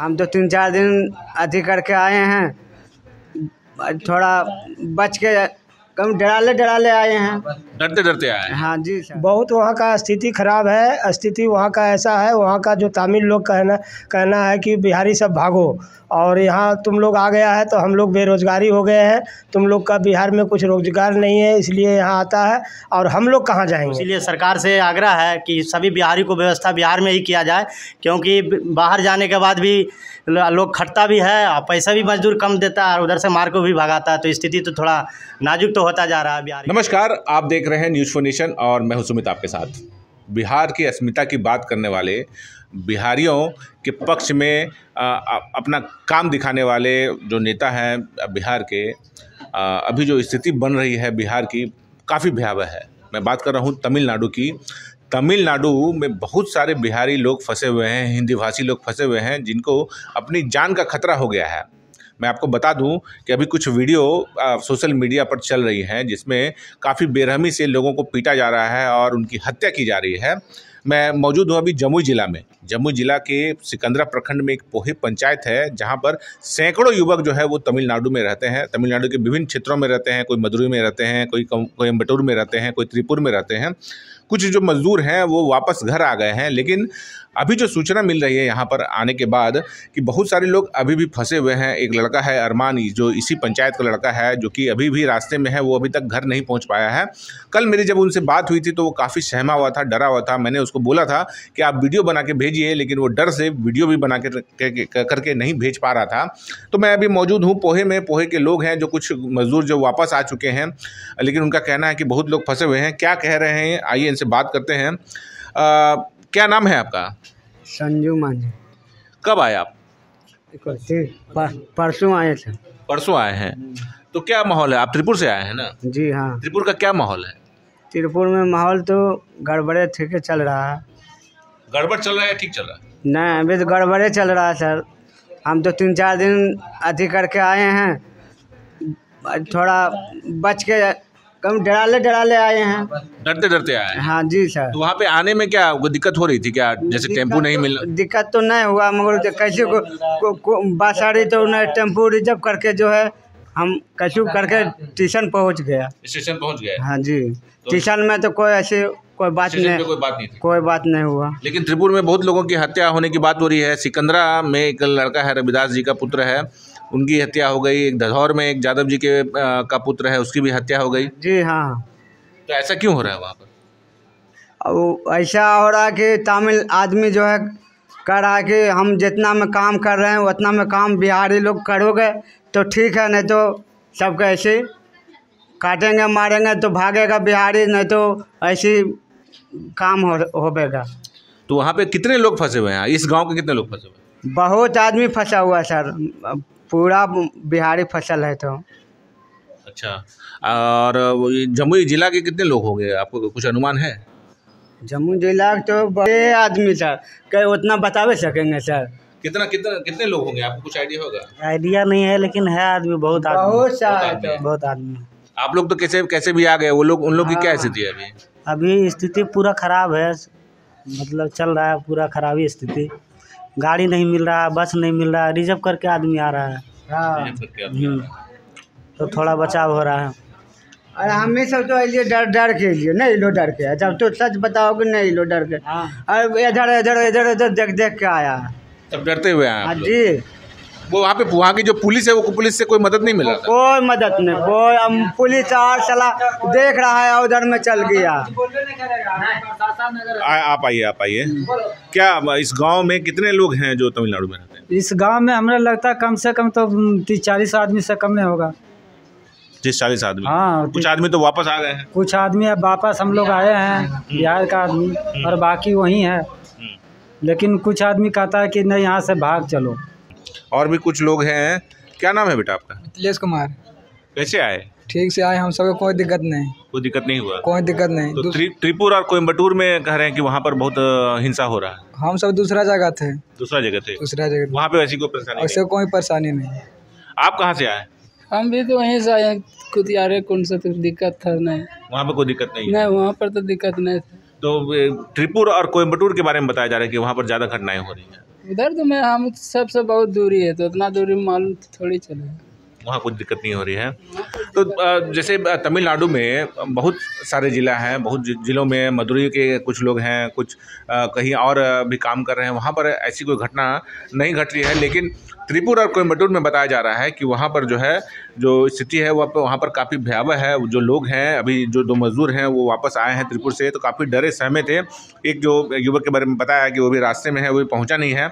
हम दो तीन चार दिन अति करके आए हैं। थोड़ा बच के कम डराले डराले आए हैं। डरते डरते आए हैं। हाँ जी सर। बहुत वहाँ का स्थिति खराब है स्थिति वहाँ का ऐसा है वहाँ का जो तमिल लोग कहना कहना है कि बिहारी सब भागो और यहाँ तुम लोग आ गया है तो हम लोग बेरोजगारी हो गए हैं तुम लोग का बिहार में कुछ रोज़गार नहीं है इसलिए यहाँ आता है और हम लोग कहाँ जाएँगे? इसलिए सरकार से आग्रह है कि सभी बिहारी को व्यवस्था बिहार में ही किया जाए क्योंकि बाहर जाने के बाद भी लोग खटता भी है और पैसा भी मजदूर कम देता है और उधर से मार को भी भगाता है तो स्थिति तो थोड़ा नाजुक तो होता जा रहा है बिहार नमस्कार आप देख रहे हैं न्यूज़ फॉर नेशन और मैं सुमित आपके साथ। बिहार की अस्मिता की बात करने वाले बिहारियों के पक्ष में आ, अपना काम दिखाने वाले जो नेता हैं बिहार के आ, अभी जो स्थिति बन रही है बिहार की काफ़ी भयावह है। मैं बात कर रहा हूँ तमिलनाडु की। तमिलनाडु में बहुत सारे बिहारी लोग फंसे हुए हैं हिंदी भाषी लोग फंसे हुए हैं जिनको अपनी जान का खतरा हो गया है। मैं आपको बता दूँ कि अभी कुछ वीडियो आ, सोशल मीडिया पर चल रही हैं जिसमें काफ़ी बेरहमी से लोगों को पीटा जा रहा है और उनकी हत्या की जा रही है। मैं मौजूद हूँ अभी जमुई जिला में। जमुई जिला के सिकंदरा प्रखंड में एक पोहे पंचायत है, जहाँ पर सैकड़ों युवक जो है वो तमिलनाडु में रहते हैं। तमिलनाडु के विभिन्न क्षेत्रों में रहते हैं, कोई मदुरई में रहते हैं, कोई कोयम्बटूर में रहते हैं, कोई त्रिपुर में रहते हैं। कुछ जो मजदूर हैं वो वापस घर आ गए हैं, लेकिन अभी जो सूचना मिल रही है यहाँ पर आने के बाद कि बहुत सारे लोग अभी भी फंसे हुए हैं। एक लड़का है, अरमान, जो इसी पंचायत का लड़का है, जो कि अभी भी रास्ते में है, वो अभी तक घर नहीं पहुँच पाया है। कल मेरी जब उनसे बात हुई थी तो वो काफ़ी सहमा हुआ था, डरा हुआ था। मैंने उसको बोला था कि आप वीडियो बना के भेजिए लेकिन वो डर से वीडियो भी बना के करके नहीं भेज पा रहा था। तो मैं अभी मौजूद हूँ पोहे में। पोहे के लोग हैं जो कुछ मजदूर जो वापस आ चुके हैं लेकिन उनका कहना है कि बहुत लोग फंसे हुए हैं। क्या कह रहे हैं? आइए इनसे बात करते हैं। अ, क्या नाम है आपका? संजू मांझी। कब आए आप? परसों आए थे। परसों आए हैं। तो क्या माहौल है? आप त्रिपुर से आए हैं ना? जी हाँ। त्रिपुर का क्या माहौल है? त्रिपुर में माहौल तो गड़बड़े ठीक चल रहा है। गड़बड़ चल रहा है या ठीक चल रहा है? नहीं अभी तो गड़बड़े चल रहा है सर। हम तो तीन चार दिन अति करके आए हैं। थोड़ा बच के कम डराले डराले आए हैं। डरते डरते आए हैं? हाँ जी सर। तो वहाँ पे आने में क्या दिक्कत हो रही थी क्या? जैसे टेंपू नहीं मिल दिक्कत तो नहीं हुआ मगर कैसे को, को, को बस आ रही तो उन्हें टेंपो रिज़र्व करके जो है हम कैसे करके स्टेशन पहुँच गया। स्टेशन पहुँच गए? हाँ जी। स्टेशन में तो कोई ऐसे कोई बात नहीं कोई बात नहीं कोई बात नहीं हुआ। लेकिन त्रिपुर में बहुत लोगों की हत्या होने की बात हो रही है। सिकंदरा में एक लड़का है रविदास जी का पुत्र है। उनकी हत्या हो गई। एक धधौर में एक यादव जी के अ, का पुत्र है उसकी भी हत्या हो गई। जी हाँ। तो ऐसा क्यों हो रहा है वहाँ पर? ऐसा हो रहा है कि तमिल आदमी जो है कह रहा है कि हम जितना में काम कर रहे हैं उतना में काम बिहारी लोग करोगे तो ठीक है नहीं तो सबको ऐसे काटेंगे मारेंगे तो भागेगा बिहारी नहीं तो ऐसे काम हो होवेगा तो वहाँ पे कितने लोग फंसे हुए हैं? इस गाँव के कितने लोग फंसे हुए हैं? बहुत आदमी फंसा हुआ है सर। पूरा बिहारी फ़सल है तो। अच्छा। और जमुई जिला के कितने लोग होंगे? आपको कुछ अनुमान है? जम्मू जिला तो बड़े आदमी सर कहीं उतना बतावे सकेंगे सर। कितना कितना कितने लोग होंगे? आपको कुछ आइडिया होगा? आइडिया नहीं है लेकिन है आदमी बहुत आदमी। बहुत आदमी। है। बहुत आदमी। आप लोग तो कैसे कैसे भी आ गए वो लोग उन लोग की क्या स्थिति है अभी? अभी स्थिति पूरा खराब है। मतलब चल रहा है पूरा खराबी स्थिति। गाड़ी नहीं मिल रहा है बस नहीं मिल रहा है। रिज़र्व करके आदमी आ रहा है हाँ। हम्म, तो थोड़ा बचाव हो रहा है। अरे हमें सब तो अलिए डर डर के लिए नहीं लो डर के। जब तो सच बताओगे नहीं लो डर के। अरे इधर इधर इधर इधर देख देख के आया। तब डरते हुए आए हाँ। जी। वो वहाँ पे वहाँ की जो पुलिस है वो पुलिस से कोई मदद नहीं मिल कोई मदद नहीं कोई हम पुलिस और सला देख रहा है उधर में चल गया। आ, आप आइए आप आइए। क्या इस गाँव में कितने लोग हैं जो तमिलनाडु में रहते हैं? इस गाँव में हमें लगता है कम से कम तो तीस चालीस आदमी से कम नहीं होगा। तीस चालीस आदमी। हाँ कुछ आदमी तो वापस आ गए हैं। कुछ आदमी अब वापस हम लोग आए हैं बिहार का आदमी और बाकी वहीं है। लेकिन कुछ आदमी कहता है कि नहीं यहाँ से भाग चलो। और भी कुछ लोग हैं। क्या नाम है बेटा आपका? मिथिलेश कुमार। कैसे आए? ठीक से आए हम सबको कोई दिक्कत नहीं। कोई दिक्कत नहीं हुआ? कोई दिक्कत नहीं। तो त्रि, त्रिपुर और कोयम्बटूर में कह रहे हैं कि वहाँ पर बहुत हिंसा हो रहा है। हम सब दूसरा जगह थे। दूसरा जगह थे? दूसरा जगह वहाँ पे ऐसी कोई परेशानी ऐसे कोई परेशानी नहीं आप कहाँ से आए? हम भी तो वहीं से आए कुतियारे कुंड से तो दिक्कत था नहीं वहाँ पर कोई दिक्कत नहीं नहीं वहाँ पर तो दिक्कत नहीं था। तो त्रिपुर और कोयम्बटूर के बारे में बताया जा रहा है कि वहाँ पर ज़्यादा घटनाएँ हो रही हैं। उधर तो मैं हम सबसे बहुत दूरी है तो उतना दूरी मालूम तो थोड़ी चलेगा। वहाँ कुछ दिक्कत नहीं हो रही है। तो जैसे तमिलनाडु में बहुत सारे ज़िला हैं, बहुत ज़िलों में मदुरई के कुछ लोग हैं, कुछ कहीं और भी काम कर रहे हैं, वहाँ पर ऐसी कोई घटना नहीं घट रही है, लेकिन त्रिपुर और कोयम्बटूर में बताया जा रहा है कि वहाँ पर जो है, जो स्थिति है, वह वहाँ पर काफ़ी भयावह है जो लोग हैं, अभी जो दो मजदूर हैं, वो वापस आए हैं त्रिपुर से तो काफ़ी डरे, सहमे थे। एक जो युवक के बारे में बताया कि वो भी रास्ते में है, वो भी पहुँचा नहीं है।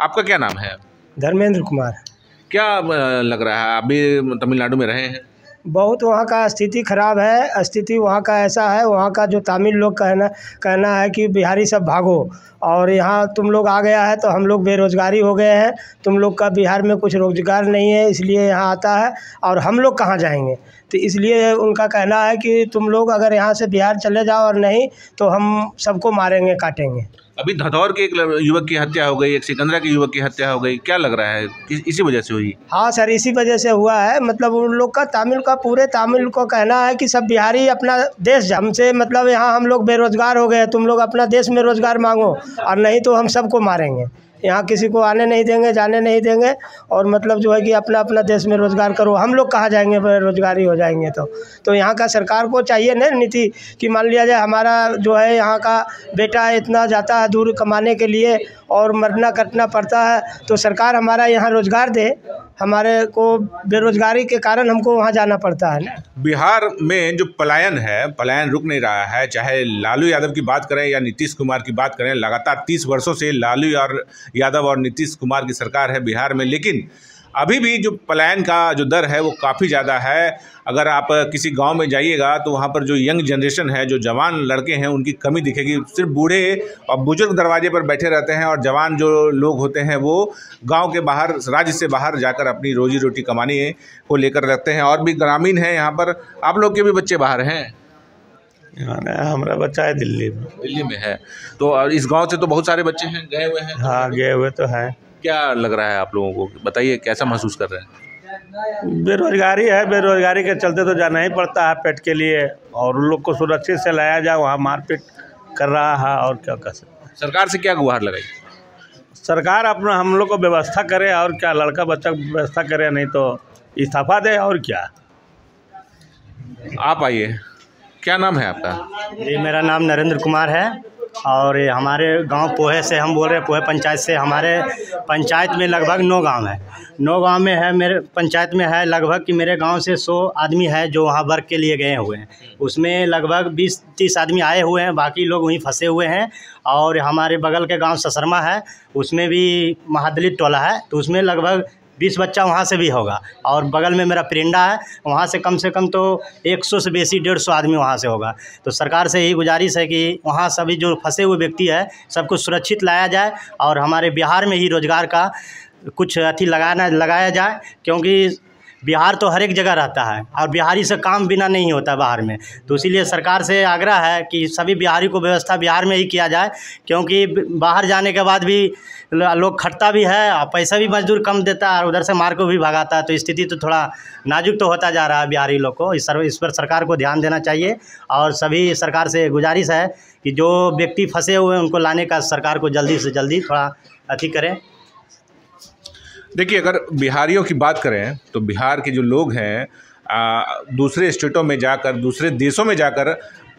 आपका क्या नाम है? धर्मेंद्र कुमार। क्या लग रहा है? आप भी तमिलनाडु में रहे हैं। बहुत वहाँ का स्थिति खराब है, स्थिति वहाँ का ऐसा है, वहाँ का जो तमिल लोग कहना कहना है कि बिहारी सब भागो, और यहाँ तुम लोग आ गया है तो हम लोग बेरोजगारी हो गए हैं, तुम लोग का बिहार में कुछ रोज़गार नहीं है, इसलिए यहाँ आता है, और हम लोग कहाँ जाएँगे? तो इसलिए उनका कहना है कि तुम लोग अगर यहाँ से बिहार चले जाओ और नहीं तो हम सबको मारेंगे, काटेंगे। अभी धतौर के एक युवक की हत्या हो गई एक सिकंदरा के युवक की हत्या हो गई क्या लग रहा है? इस, इसी वजह से हुई। हाँ सर इसी वजह से हुआ है। मतलब उन लोग का तमिल का पूरे तमिल को कहना है कि सब बिहारी अपना देश हमसे मतलब यहाँ हम लोग बेरोजगार हो गए तुम लोग अपना देश में रोज़गार मांगो और नहीं तो हम सबको मारेंगे। यहाँ किसी को आने नहीं देंगे, जाने नहीं देंगे और मतलब जो है कि अपना अपना देश में रोज़गार करो। हम लोग कहाँ जाएँगे? बेरोजगारी हो जाएँगे तो। तो यहाँ का सरकार को चाहिए ना नीति कि मान लिया जाए हमारा जो है यहाँ का बेटा इतना जाता है दूर कमाने के लिए और मरना कटना पड़ता है तो सरकार हमारा यहाँ रोज़गार दे। हमारे को बेरोजगारी के कारण हमको वहाँ जाना पड़ता है ना। बिहार में जो पलायन है, पलायन रुक नहीं रहा है, चाहे लालू यादव की बात करें या नीतीश कुमार की बात करें, लगातार तीस वर्षों से लालू और यादव और नीतीश कुमार की सरकार है बिहार में, लेकिन अभी भी जो पलायन का जो दर है वो काफ़ी ज़्यादा है। अगर आप किसी गाँव में जाइएगा तो वहाँ पर जो यंग जनरेशन है जो जवान लड़के हैं उनकी कमी दिखेगी। सिर्फ़ बूढ़े और बुज़ुर्ग दरवाजे पर बैठे रहते हैं और जवान जो लोग होते हैं वो गाँव के बाहर राज्य से बाहर जाकर अपनी रोजी रोटी कमाने को लेकर रखते हैं। और भी ग्रामीण हैं यहाँ पर। आप लोग के भी बच्चे बाहर हैं? हमारा बच्चा है दिल्ली में। दिल्ली में है। तो इस गाँव से तो बहुत सारे बच्चे हैं गए हुए हैं। हाँ गए हुए तो हैं। क्या लग रहा है आप लोगों को? बताइए कैसा महसूस कर रहे हैं? बेरोजगारी है बेरोजगारी के चलते तो जाना ही पड़ता है पेट के लिए। और उन लोग को सुरक्षित से लाया जाए वहाँ मारपीट कर रहा है और क्या कर सकते हैं। सरकार से क्या गुहार लगाई? सरकार अपना हम लोग को व्यवस्था करे और क्या लड़का बच्चा को व्यवस्था करे नहीं तो इस्तीफा दे और क्या। आप आइए। क्या नाम है आपका? जी मेरा नाम नरेंद्र कुमार है। और ये हमारे गाँव पोहे से हम बोल रहे हैं, पोहे पंचायत से। हमारे पंचायत में लगभग नौ गाँव है। नौ गाँव में है मेरे, पंचायत में है लगभग कि मेरे गाँव से सौ आदमी है जो वहाँ वर्क के लिए गए हुए हैं। उसमें लगभग बीस, तीस आदमी आए हुए हैं, बाकी लोग वहीं फंसे हुए हैं। और हमारे बगल के गाँव ससरमा है, उसमें भी महादलित टोला है तो उसमें लगभग बीस बच्चा वहाँ से भी होगा। और बगल में मेरा पिरिंडा है, वहाँ से कम से कम तो 100 से बेसी डेढ़ सौ आदमी वहाँ से होगा। तो सरकार से यही गुजारिश है कि वहाँ सभी जो फंसे हुए व्यक्ति है, सबको सुरक्षित लाया जाए और हमारे बिहार में ही रोज़गार का कुछ अथी लगाना, लगाया जाए, क्योंकि बिहार तो हर एक जगह रहता है और बिहारी से काम बिना नहीं होता बाहर में। तो इसीलिए सरकार से आग्रह है कि सभी बिहारी को व्यवस्था बिहार में ही किया जाए, क्योंकि बाहर जाने के बाद भी लोग खटता भी है और पैसा भी मजदूर कम देता है और उधर से मार को भी भगाता है। तो स्थिति तो थोड़ा नाजुक तो होता जा रहा है बिहारी लोग को। इस सर इस पर सरकार को ध्यान देना चाहिए और सभी सरकार से गुजारिश है कि जो व्यक्ति फंसे हुए हैं उनको लाने का सरकार को जल्दी से जल्दी थोड़ा अथी करें। देखिए अगर बिहारियों की बात करें तो बिहार के जो लोग हैं आ, दूसरे स्टेटों में जाकर दूसरे देशों में जाकर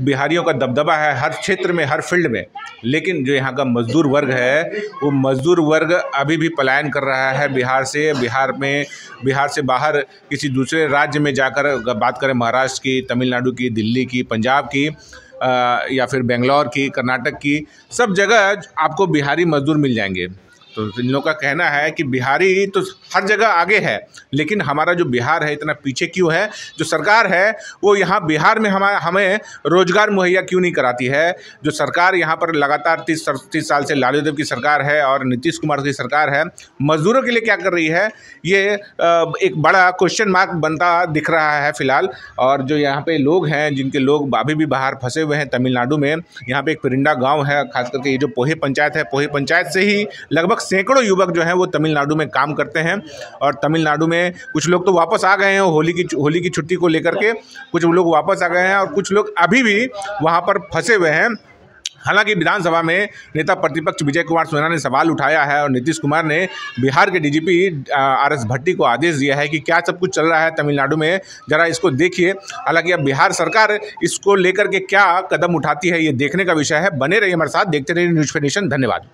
बिहारियों का दबदबा है हर क्षेत्र में, हर फ़ील्ड में। लेकिन जो यहाँ का मजदूर वर्ग है, वो मजदूर वर्ग अभी भी पलायन कर रहा है बिहार से। बिहार में, बिहार से बाहर किसी दूसरे राज्य में जाकर बात करें महाराष्ट्र की, तमिलनाडु की, दिल्ली की, पंजाब की या फिर बेंगलोर की, कर्नाटक की, सब जगह आपको बिहारी मजदूर मिल जाएँगे। तो इन लोगों का कहना है कि बिहारी तो हर जगह आगे है, लेकिन हमारा जो बिहार है इतना पीछे क्यों है? जो सरकार है, वो यहाँ बिहार में हमारा हमें रोज़गार मुहैया क्यों नहीं कराती है? जो सरकार यहाँ पर लगातार तीस तीस साल से लालू यादव की सरकार है और नीतीश कुमार की सरकार है, मजदूरों के लिए क्या कर रही है? ये एक बड़ा क्वेश्चन मार्क बनता दिख रहा है फ़िलहाल, और जो यहाँ पे लोग हैं, जिनके लोग अभी भी बाहर फंसे हुए हैं तमिलनाडु में, यहाँ पे एक पिरिंडा गाँव है खास करके ये जो पोहे पंचायत है, पोहे पंचायत से ही लगभग लगभग सैकड़ों युवक जो हैं वो तमिलनाडु में काम करते हैं और तमिलनाडु में कुछ लोग तो वापस आ गए हैं होली की होली की छुट्टी को लेकर के। कुछ लोग वापस आ गए हैं और कुछ लोग अभी भी वहाँ पर फंसे हुए हैं। हालाँकि विधानसभा में नेता प्रतिपक्ष विजय कुमार सोना ने सवाल उठाया है और नीतीश कुमार ने बिहार के डीजीपी आर एस भट्टी को आदेश दिया है कि क्या सब कुछ चल रहा है तमिलनाडु में, ज़रा इसको देखिए। हालाँकि अब बिहार सरकार इसको लेकर के क्या कदम उठाती है, ये देखने का विषय है। बने रहिए हमारे साथ, देखते रहिए न्यूज़ नेशन धन्यवाद।